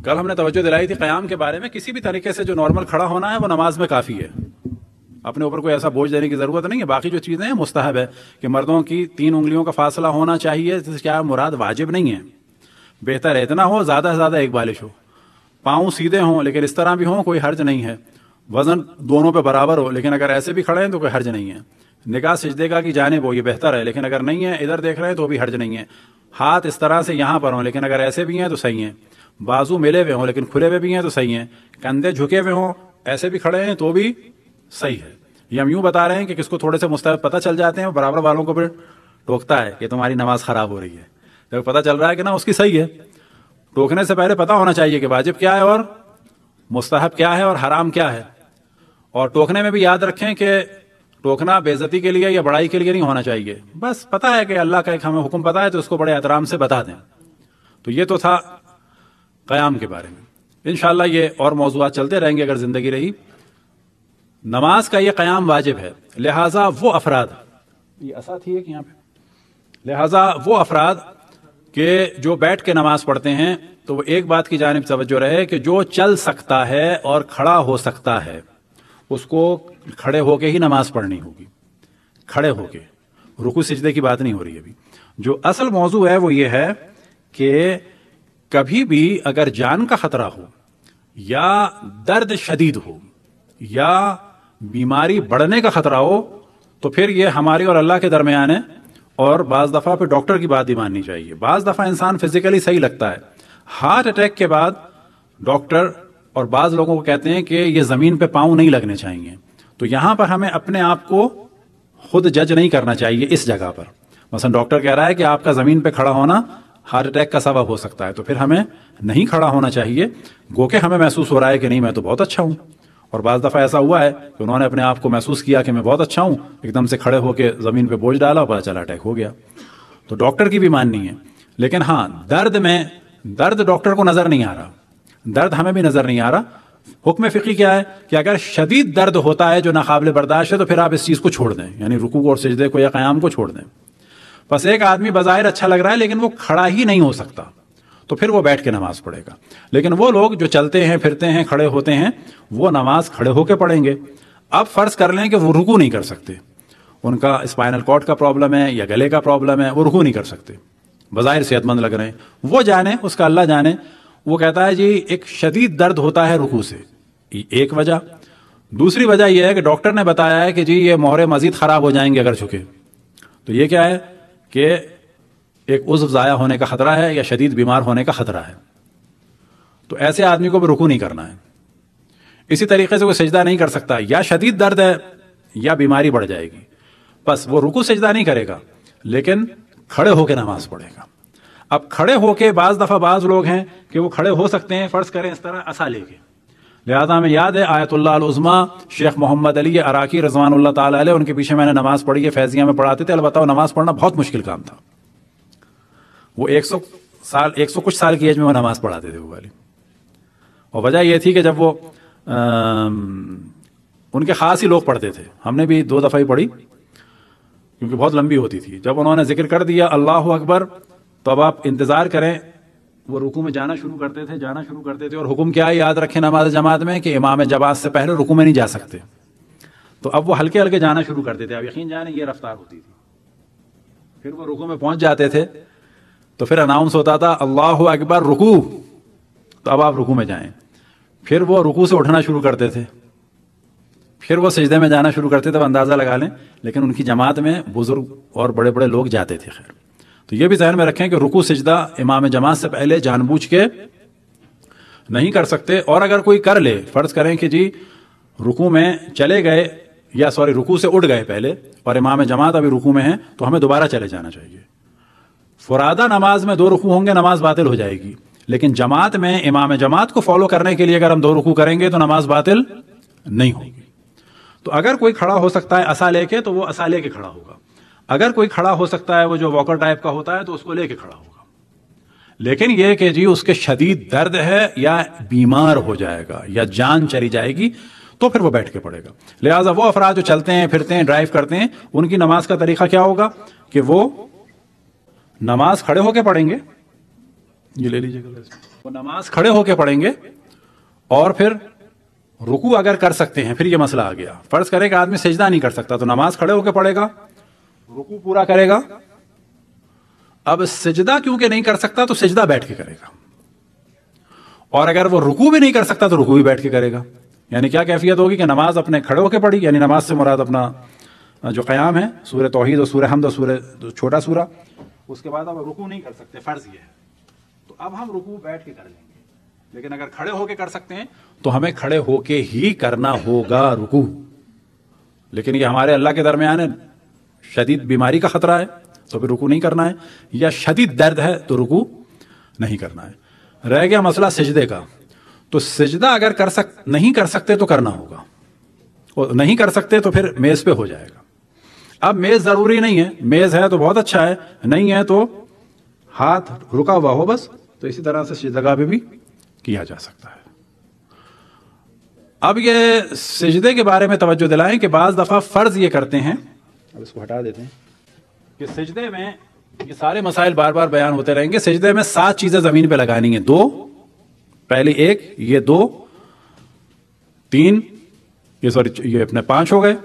कल हमने तवज्जो दिलाई थी क़याम के बारे में, किसी भी तरीके से जो नॉर्मल खड़ा होना है, वो नमाज़ में काफ़ी है। अपने ऊपर कोई ऐसा बोझ देने की ज़रूरत नहीं है, बाकी जो चीज़ें हैं, मुस्तहब है कि मर्दों की तीन उंगलियों का फासला होना चाहिए, जिससे क्या मुराद वाजिब नहीं है। बेहतर है इतना हो, ज़्यादा से ज़्यादा एक बालिश हो। पाँव सीधे हों, लेकिन इस तरह भी हों, कोई हर्ज नहीं है। वज़न दोनों पे बराबर हो, लेकिन अगर ऐसे भी खड़े हैं तो कोई हर्ज नहीं है। निगाह सिजदेगा की जाने वो ये बेहतर है, लेकिन अगर नहीं है, इधर देख रहे हैं तो भी हर्ज नहीं है। हाथ इस तरह से यहाँ पर हों, लेकिन अगर ऐसे भी हैं तो सही है। बाजू मिले हुए हों, लेकिन खुले हुए भी हैं तो सही हैं। कंधे झुके हुए हों, ऐसे भी खड़े हैं तो भी सही है। ये हम यूँ बता रहे हैं कि किसको थोड़े से मुस्तैद पता चल जाते हैं बराबर वालों को फिर टोकता है कि तुम्हारी नमाज़ खराब हो रही है। जब पता चल रहा है कि ना, उसकी सही है। टोकने से पहले पता होना चाहिए कि वाजिब क्या है और मुस्तहब क्या है और हराम क्या है। और टोकने में भी याद रखें कि टोकना बेजती के लिए या बड़ाई के लिए नहीं होना चाहिए। बस पता है कि अल्लाह का एक हमें हुक्म पता है तो उसको बड़े एहतराम से बता दें। तो ये तो था क़याम के बारे में इन ये और मौजूद चलते रहेंगे अगर ज़िंदगी रही नमाज़ का ये क़याम वाजिब है लिहाजा वो अफराद ये असा थी कि यहाँ पे लिहाजा वो अफराद के जो बैठ के नमाज़ पढ़ते हैं तो वो एक बात की जानब तवज्जो रहे कि जो चल सकता है और खड़ा हो सकता है उसको खड़े होके ही नमाज़ पढ़नी होगी खड़े होके रुकू सिजदे की बात नहीं हो रही अभी जो असल मौजू है वो ये है कि कभी भी अगर जान का खतरा हो, या दर्द शदीद हो, या बीमारी बढ़ने का खतरा हो तो फिर ये हमारे और अल्लाह के दरमियान है और बाज दफ़ा पे डॉक्टर की बात ही माननी चाहिए। बाज दफ़ा इंसान फिजिकली सही लगता है। हार्ट अटैक के बाद डॉक्टर और बाज लोगों को कहते हैं कि ये ज़मीन पे पाँव नहीं लगने चाहिए। तो यहाँ पर हमें अपने आप को खुद जज नहीं करना चाहिए इस जगह पर। मसलन डॉक्टर कह रहा है कि आपका ज़मीन पे खड़ा होना हार्ट अटैक का सबब हो सकता है तो फिर हमें नहीं खड़ा होना चाहिए। गो के हमें महसूस हो रहा है कि नहीं, मैं तो बहुत अच्छा हूँ। और बाज़ दफ़ा ऐसा हुआ है कि उन्होंने अपने आप को महसूस किया कि मैं बहुत अच्छा हूँ, एकदम से खड़े होकर ज़मीन पर बोझ डाला और पता चला अटैक हो गया। तो डॉक्टर की भी माननी है। लेकिन हाँ दर्द में, दर्द डॉक्टर को नज़र नहीं आ रहा। दर्द हमें भी नज़र नहीं आ रहा। हुक्म फ़िकी क्या है कि अगर शदीद दर्द होता है जो नाकाबिल बर्दाश्त है तो फिर आप इस चीज़ को छोड़ दें। यानी रुकू और सजदे को या क़्याम को छोड़ दें। बस एक आदमी बाहिर अच्छा लग रहा है, लेकिन वो खड़ा ही नहीं हो सकता। तो फिर वो बैठ के नमाज़ पढ़ेगा। लेकिन वो लोग जो चलते हैं, फिरते हैं, खड़े होते हैं, वो नमाज़ खड़े होके पढ़ेंगे। अब फ़र्ज़ कर लें कि वो रुकू नहीं कर सकते। उनका स्पाइनल कॉर्ड का प्रॉब्लम है, या गले का प्रॉब्लम है, वो रुकू नहीं कर सकते। बाहिर सेहतमंद लग रहे हैं। वो जाने, उसका अल्लाह जाने। वो कहता है, जी, एक शदीद दर्द होता है रुकू से। एक वजह। दूसरी वजह यह है कि डॉक्टर ने बताया है कि, जी, ये मोहरे मजीद खराब हो जाएँगे अगर झुके तो ये क्या है? कि एक उज्व ज़ाया होने का ख़तरा है या शदीद बीमार होने का ख़तरा है। तो ऐसे आदमी को भी रुकू नहीं करना है। इसी तरीके से वो सजदा नहीं कर सकता। या शदीद दर्द है, या बीमारी बढ़ जाएगी। बस वो रुकू सजदा नहीं करेगा, लेकिन खड़े होकर नमाज़ पढ़ेगा। अब खड़े होके बाज दफ़ा बाज लोग हैं कि वो खड़े हो सकते हैं, फ़र्ज़ करें इस तरह असा लेके। लिहाजा हमें याद है आयतुल्लाजमा शेख मोहम्मद अली अराकी रजवान ताला उनके पीछे मैंने नमाज़ पढ़ी है फैजिया में पढ़ाते थे। बताओ नमाज़ पढ़ना बहुत मुश्किल काम था। वो एक सौ साल एक सौ कुछ साल की एज में वो नमाज़ पढ़ाते थे वो वाली। और वजह यह थी कि जब वो आ, उनके खास ही लोग पढ़ते थे। हमने भी दो दफ़ा ही पढ़ी क्योंकि बहुत लंबी होती थी। जब उन्होंने ज़िक्र कर दिया अल्लाह अकबर तो अब आप इंतज़ार करें वो रुकू में जाना शुरू करते थे, जाना शुरू करते थे और हुक्म क्या याद रखें नमाज़ जमात में कि इमाम जमात से पहले रुकू में नहीं जा सकते। तो अब वो हल्के हल्के जाना शुरू करते थे। अब यकीन जाने ये रफ्तार होती थी। फिर वो रुकू में पहुँच जाते थे। तो फिर अनाउंस होता था, अल्लाह अकबर, रुकू। तो अब आप रुकू में जाएँ। फिर वो रुकू से उठना शुरू करते थे। फिर वो सजदे में जाना शुरू करते थे अंदाज़ा लगा लें। लेकिन उनकी जमात में बुज़ुर्ग और बड़े बड़े लोग जाते थे, खैर। तो ये भी जहन में रखें कि रुकू, सजदा, इमाम जमात से पहले जानबूझ के नहीं कर सकते। और अगर कोई कर ले, फ़र्ज़ करें कि जी, रुकू में चले गए या सॉरी, रुकू से उठ गए पहले और इमाम जमात अभी रुकू में है तो हमें दोबारा चले जाना चाहिए। फुरादा नमाज़ में दो रुकू होंगे, नमाज़ बातिल हो जाएगी। लेकिन जमात में, इमाम जमात को फॉलो करने के लिए अगर हम दो रुकू करेंगे तो नमाज़ बातिल नहीं होगी। तो अगर कोई खड़ा हो सकता है असा लेके तो वो असा लेके खड़ा होगा। अगर कोई खड़ा हो सकता है, वो जो वॉकर टाइप का होता है तो उसको लेके खड़ा होगा। लेकिन यह कि जी, उसके शदीद दर्द है या बीमार हो जाएगा या जान चली जाएगी तो फिर वो बैठ के पड़ेगा। लिहाजा वो अफराज जो चलते हैं, फिरते हैं, ड्राइव करते हैं, उनकी नमाज़ का तरीका क्या होगा कि वो नमाज़ खड़े होके पढ़ेंगे। ये ले लीजिएगा वो नमाज़ खड़े होके पढ़ेंगे और फिर रुकू अगर कर सकते हैं, फिर ये मसला आ गया। फ़र्ज़ करेगा आदमी सजदा नहीं कर सकता तो नमाज़ खड़े होकर पड़ेगा रुकू पूरा करेगा। अब सजदा क्योंकि नहीं कर सकता तो सिजदा बैठ के करेगा। और अगर वो रुकू भी नहीं कर सकता तो रुकू भी बैठ के करेगा। यानी क्या कैफियत होगी कि नमाज़ अपने खड़े होकर पढ़ी? यानी नमाज़ से मुराद अपना जो क़याम है सूर्य तोहहीद और सूर्य हमद और सूर्य छोटा सूरा उसके बाद अब रुकू नहीं कर सकते, फ़र्ज़ ये है। तो अब हम रुकू बैठ के कर लेंगे। लेकिन अगर खड़े होके कर सकते हैं तो हमें खड़े होके ही करना होगा रुकू। लेकिन ये हमारे अल्लाह के दरमियान है। शदीद बीमारी का खतरा है तो फिर रुकू नहीं करना है, या शदीद दर्द है तो रुकू नहीं करना है। रह गया मसला सजदे का तो सजदा अगर कर सक, नहीं कर सकते तो करना होगा। और नहीं कर सकते तो फिर मेज पे हो जाएगा। अब मेज ज़रूरी नहीं है, मेज है तो बहुत अच्छा है, नहीं है तो हाथ रुका हुआ हो बस तो इसी तरह से जगह पे भी किया जा सकता है। अब ये सजदे के बारे में तवज्जो दिलाएँ कि बाज दफ़ा फ़र्ज़ ये करते हैं अब इसको हटा देते हैं। कि सजदे में ये सारे मसाइल बार बार बयान होते रहेंगे। सजदे में सात चीज़ें ज़मीन पे लगानी है। दो, पहली एक, ये दो, तीन, ये सॉरी ये अपने पाँच हो गए।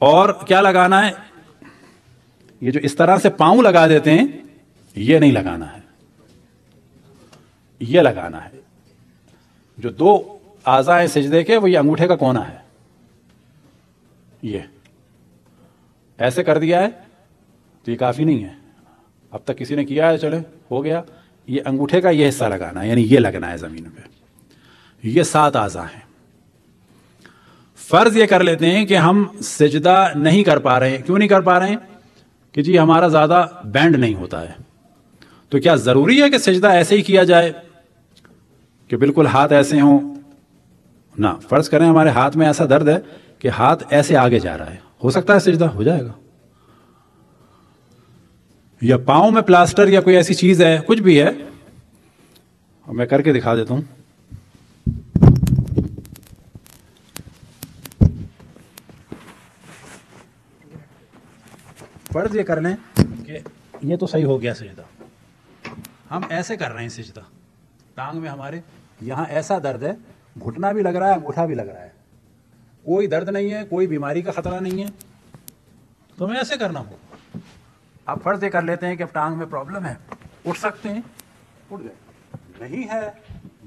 और क्या लगाना है? ये जो इस तरह से पाँव लगा देते हैं, ये नहीं लगाना है। ये लगाना है। जो दो आजा है सजदे के, वो ये अंगूठे का कोना है। ये। ऐसे कर दिया है? तो ये काफ़ी नहीं है। अब तक किसी ने किया है? चले, हो गया। ये अंगूठे का ये हिस्सा लगाना है यानी ये लगना है ज़मीन पे। ये सात आजा हैं। फ़र्ज़ ये कर लेते हैं कि हम सजदा नहीं कर पा रहे हैं। क्यों नहीं कर पा रहे हैं? कि जी, हमारा ज़्यादा बैंड नहीं होता है। तो क्या ज़रूरी है कि सजदा ऐसे ही किया जाए? कि बिल्कुल हाथ ऐसे हों? ना, फ़र्ज़ करें हमारे हाथ में ऐसा दर्द है कि हाथ ऐसे आगे जा रहा है। हो सकता है सजदा हो जाएगा। या पाँव में प्लास्टर या कोई ऐसी चीज़ है, कुछ भी है। मैं करके दिखा देता हूँ। फ़र्ज़ ये कर लें कि ये तो सही हो गया सजदा। हम ऐसे कर रहे हैं सजदा। टांग में हमारे यहाँ ऐसा दर्द है, घुटना भी लग रहा है, अंगूठा भी लग रहा है। कोई दर्द नहीं है, कोई बीमारी का खतरा नहीं है। तो मैं ऐसे करना होगा। आप फ़र्ज़ कर लेते हैं कि अब टांग में प्रॉब्लम है, उठ सकते हैं, उठ गए नहीं है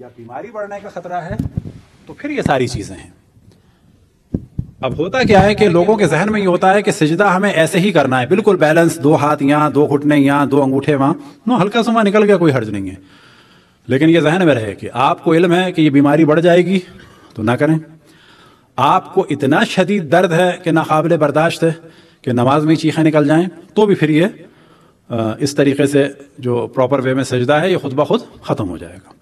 या बीमारी बढ़ने का खतरा है तो फिर ये सारी चीज़ें हैं। अब होता क्या है कि लोगों के जहन में ये होता है कि सिजदा हमें ऐसे ही करना है। बिल्कुल बैलेंस, दो हाथ यहाँ, दो घुटने यहाँ, दो अंगूठे वहाँ। नो, हल्का सुमा निकल गया, कोई हर्ज नहीं है। लेकिन ये जहन में रहे कि आपको इल्म है कि ये बीमारी बढ़ जाएगी तो ना करें। आपको इतना शदीद दर्द है कि नाकाबिल बर्दाश्त है कि नमाज़ में चीखें निकल जाएँ तो भी फिर ये इस तरीके से जो प्रॉपर वे में सजदा है, ये खुद ब खुद ख़त्म हो जाएगा।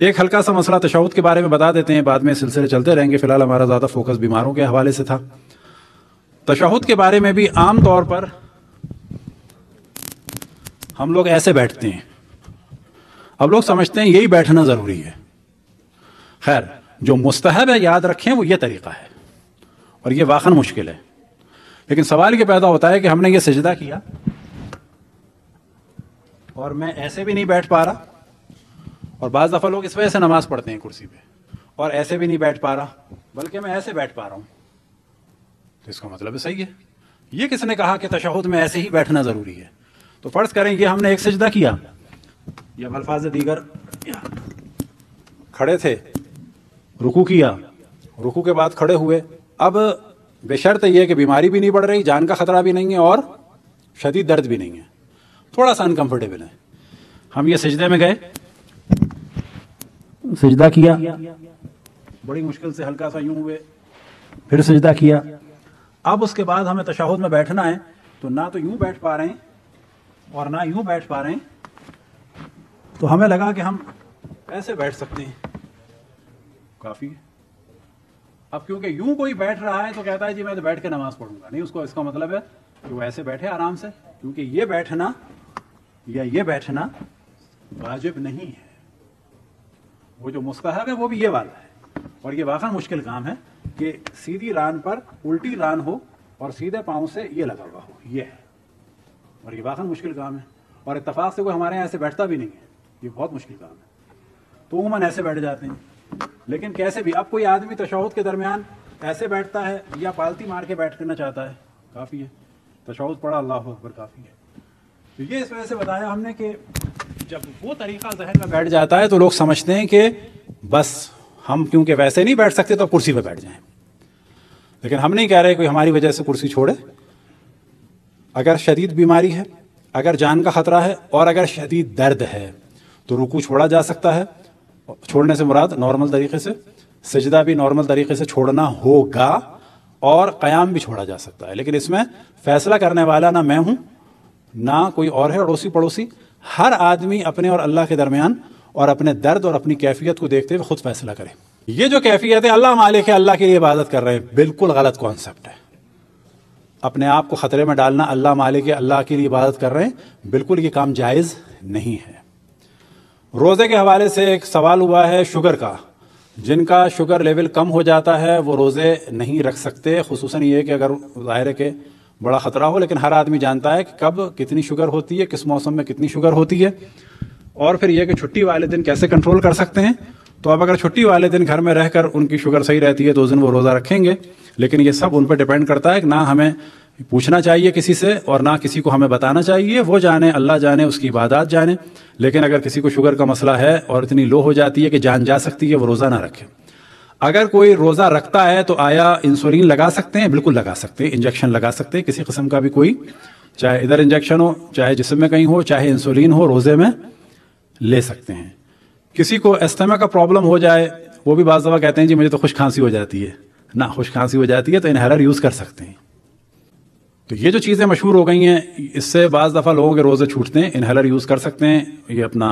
एक हल्का सा मसला तशद के बारे में बता देते हैं, बाद में सिलसिले चलते रहेंगे। फ़िलहाल हमारा ज़्यादा फोकस बीमारों के हवाले से था। तशद के बारे में भी आम तौर पर हम लोग ऐसे बैठते हैं। अब लोग समझते हैं यही बैठना ज़रूरी है। खैर जो मुस्तहब है, याद रखें, वो ये तरीका है। और ये वाखन मुश्किल है। लेकिन सवाल ये पैदा होता है कि हमने ये सजदा किया। और मैं ऐसे भी नहीं बैठ पा रहा। और बाज दफ़ा लोग इस वजह से नमाज़ पढ़ते हैं कुर्सी पे। और ऐसे भी नहीं बैठ पा रहा, बल्कि मैं ऐसे बैठ पा रहा हूँ। तो इसका मतलब है सही है। ये किसने कहा कि तशहद में ऐसे ही बैठना ज़रूरी है? तो फ़र्ज़ करें कि हमने एक सजदा किया। या अल्फाज दीगर खड़े थे। रुकू किया। रुकू के बाद खड़े हुए। अब बेशर्त यह कि बीमारी भी नहीं बढ़ रही, जान का खतरा भी नहीं है और शदीद दर्द भी नहीं है। थोड़ा सा अनकंफर्टेबल है। हम ये सजदे में गए। सजदा किया। बड़ी मुश्किल से हल्का सा यूँ हुए। फिर सजदा किया। अब उसके बाद हमें तशाहुद में बैठना है तो ना तो यूँ बैठ पा रहे हैं और ना यूँ बैठ पा रहे हैं। तो हमें लगा कि हम ऐसे बैठ सकते हैं। काफ़ी। है अब क्योंकि यूँ कोई बैठ रहा है तो कहता है, जी, मैं तो बैठ के नमाज़ पढ़ूँगा। नहीं, उसको इसका मतलब है कि वो ऐसे बैठे आराम से, क्योंकि ये बैठना या ये बैठना वाजिब नहीं है। वो जो मुस्तहब है, वो भी ये वाला है। और ये वाकई मुश्किल काम है कि सीधी रान पर उल्टी रान हो और सीधे पाँव से ये लगा हुआ हो, ये है। और ये वाकई मुश्किल काम है। और इतफाक से कोई हमारे यहाँ ऐसे बैठता भी नहीं है। ये बहुत मुश्किल काम है। तो उमन ऐसे बैठ जाते हैं। लेकिन कैसे भी, अब कोई आदमी तशहद के दरमियान ऐसे बैठता है या पालती मार के बैठ करना चाहता है, काफ़ी है। तशहद पड़ा अल्लाह अकबर, काफ़ी है। तो ये इस वजह से बताया हमने कि जब वो तरीका जहन में बैठ जाता है तो लोग समझते हैं कि बस हम क्योंकि वैसे नहीं बैठ सकते तो कुर्सी पर बैठ जाएँ। लेकिन हम नहीं कह रहे कोई हमारी वजह से कुर्सी छोड़े। अगर शदीद बीमारी है, अगर जान का खतरा है, और अगर शदीद दर्द है तो रुकू छोड़ा जा सकता है। छोड़ने से मुराद नॉर्मल तरीके से। सजदा भी नॉर्मल तरीके से छोड़ना होगा और क़याम भी छोड़ा जा सकता है। लेकिन इसमें फैसला करने वाला ना मैं हूँ, ना कोई और है अड़ोसी पड़ोसी हर आदमी अपने और अल्लाह के दरमियान और अपने दर्द और अपनी कैफियत को देखते हुए खुद फैसला करे। ये जो कैफियत है, अल्लाह मालिक है, अल्लाह के लिए इबादत कर रहे हैं। बिल्कुल गलत कॉन्सेप्ट है। अपने आप को खतरे में डालना, अल्लाह मालिक है, अल्लाह के लिए इबादत कर रहे हैं। बिल्कुल ये काम जायज़ नहीं है। रोज़े के हवाले से एक सवाल हुआ है शुगर का। जिनका शुगर लेवल कम हो जाता है, वो रोज़े नहीं रख सकते। खसूस ये कि अगर ज़ाहिर के बड़ा ख़तरा हो, लेकिन हर आदमी जानता है कि कब कितनी शुगर होती है, किस मौसम में कितनी शुगर होती है। और फिर यह कि छुट्टी वाले दिन कैसे कंट्रोल कर सकते हैं। तो अब अगर छुट्टी वाले दिन घर में रहकर उनकी शुगर सही रहती है तो उस दिन वो रोज़ा रखेंगे। लेकिन ये सब उन पर डिपेंड करता है कि ना हमें पूछना चाहिए किसी से और ना किसी को हमें बताना चाहिए। वो जाने, अल्लाह जाने, उसकी इबादत जाने। लेकिन अगर किसी को शुगर का मसला है और इतनी लो हो जाती है कि जान जा सकती है, वो रोज़ा ना रखे। अगर कोई रोज़ा रखता है तो आया इंसुलिन लगा सकते हैं, बिल्कुल लगा सकते हैं, इंजेक्शन लगा सकते हैं, किसी किस्म का भी कोई, चाहे इधर इंजेक्शन हो, चाहे जिसम में कहीं हो, चाहे इंसुलिन हो, रोज़े में ले सकते हैं। किसी को एस्थमा का प्रॉब्लम हो जाए, वो भी बाज़ कहते हैं, जी, मुझे तो खुश खांसी हो जाती है। ना खुश खांसी हो जाती है तो इनहेलर यूज़ कर सकते हैं। तो ये जो चीज़ें मशहूर हो गई हैं, इससे बाज़ दफ़ा लोगों के रोज़े छूटते हैं, इनहेलर यूज़ कर सकते हैं, ये अपना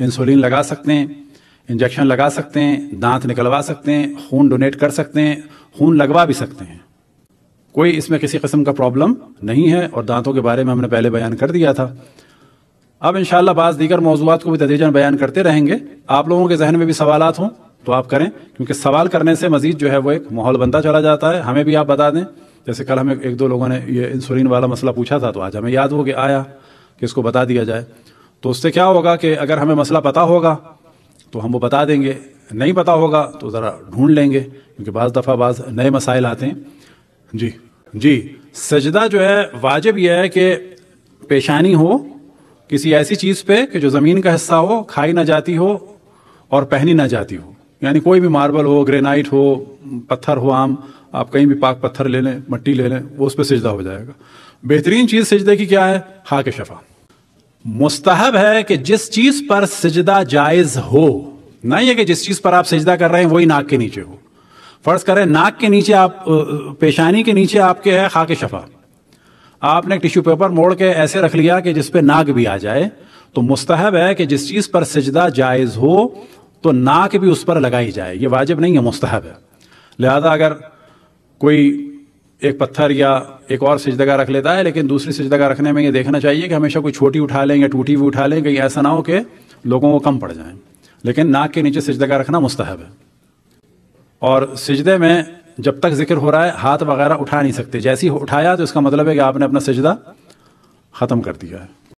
इंसुलिन लगा सकते हैं, इंजेक्शन लगा सकते हैं, दांत निकलवा सकते हैं, खून डोनेट कर सकते हैं, खून लगवा भी सकते हैं। कोई इसमें किसी किस्म का प्रॉब्लम नहीं है और दांतों के बारे में हमने पहले बयान कर दिया था। अब इंशाल्लाह बाज़ दीगर मौजूद को भी तदीजन बयान करते रहेंगे। आप लोगों के जहन में भी सवाल हों तो आप करें, क्योंकि सवाल करने से मजीद जो है वो एक माहौल बनता चला जाता है। हमें भी आप बता दें जैसे कल हमें एक दो लोगों ने ये इंसुलिन वाला मसला पूछा था तो आज हमें याद हो कि आया कि इसको बता दिया जाए। तो उससे क्या होगा कि अगर हमें मसला पता होगा तो हम वो बता देंगे। नहीं पता होगा तो ज़रा ढूंढ लेंगे, क्योंकि बाज़ दफ़ा बाज़ नए मसाइल आते हैं। जी जी, सजदा जो है, वाजिब यह है कि पेशानी हो, किसी ऐसी चीज़ पे कि जो ज़मीन का हिस्सा हो, खाई ना जाती हो और पहनी ना जाती हो। यानी कोई भी मार्बल हो, ग्रेनाइट हो, पत्थर हो, आम, आप कहीं भी पाक पत्थर ले लें, मट्टी ले लें, वो उस पर सिजदा हो जाएगा। बेहतरीन चीज़ सिजदे की क्या है? हा के शफा। मुस्तहब है कि जिस चीज़ पर सिजदा जायज़ हो, नहीं है कि जिस चीज़ पर आप सिजदा कर रहे हैं, वही नाक के नीचे हो। फ़र्ज़ करें, नाक के नीचे आप पेशानी के नीचे आपके है खाके शफा। आपने टिश्यू पेपर मोड़ के ऐसे रख लिया कि जिस पे नाक भी आ जाए तो मुस्तहब है कि जिस चीज़ पर सिजदा जायज़ हो तो नाक भी उस पर लगाई जाए ये वाजिब नहीं है, मुस्तहब है। लिहाजा अगर कोई एक पत्थर या एक और सिजदगा रख लेता है, लेकिन दूसरी सिजदगा रखने में ये देखना चाहिए कि हमेशा कोई छोटी उठा लें या टूटी हुई उठा लें, कहीं ऐसा ना हो कि लोगों को कम पड़ जाए। लेकिन नाक के नीचे सिजदगा रखना मुस्तहब है। और सिजदे में जब तक ज़िक्र हो रहा है, हाथ वगैरह उठा नहीं सकते। जैसे ही उठाया तो इसका मतलब है कि आपने अपना सिजदा ख़त्म कर दिया है।